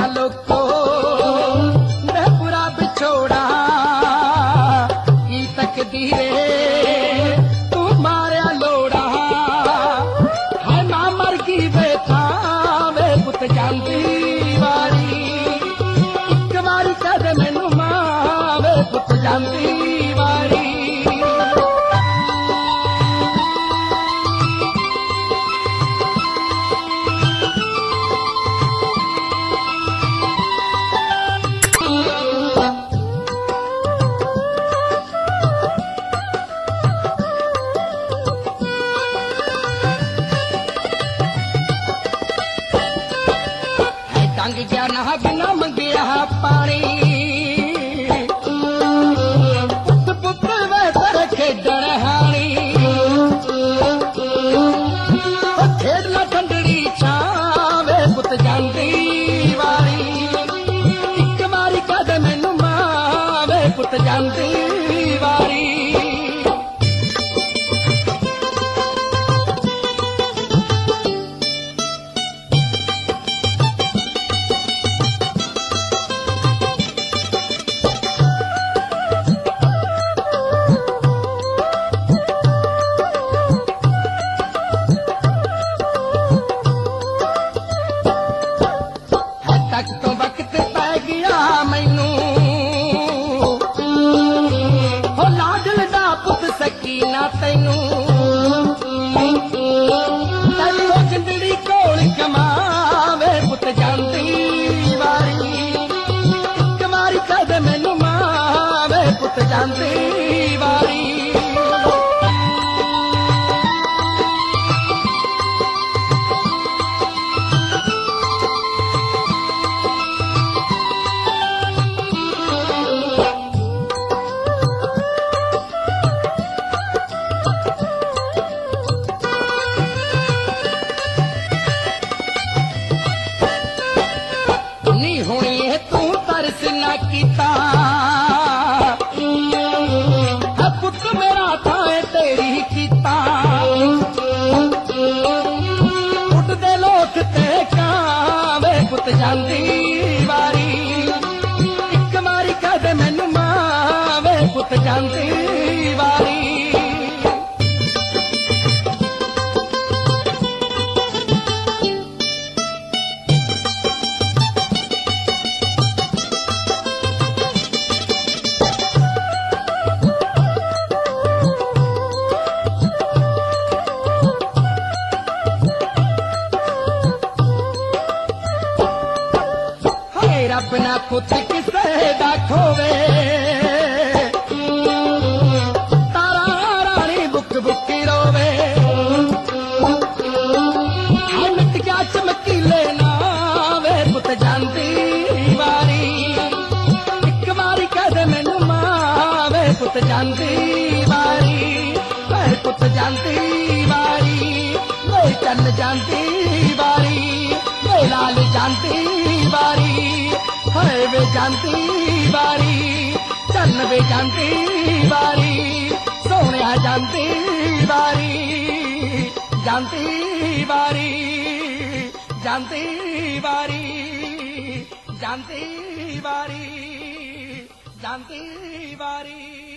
আলোক jantung ਕੀਤਾ ਹੈ ਪੁੱਤ ਮੇਰਾ ਥਾਂ ਤੇਰੀ ਕੀਤਾ ਉੱਡਦੇ ਲੋਕ ਤੇ ਕਾਵੇ ਪੁੱਤ ਜਾਂਦੀ ਵਾਰੀ ਇੱਕ ਵਾਰੀ ਕਦ ਮੈਨੂੰ ਮਾਵੇ ਪੁੱਤ ਜਾਂਦੀ ਵਾਰੀ अपना पुत किसे दा खोवे? तारा रानी बुक बुकी रोवे। क्या चमकी लेना वे। पुत जानती बारी एक बारी कद मैनू मावे। पुत जानती बारी मैं पुत जानती बारी मैं चल जानती बारी मैं लाल जानती बारी हरे बेचांती बारी चन्न जानती बारी सोने जानती बारी जानती बारी जानती बारी जानती बारी जानती बारी।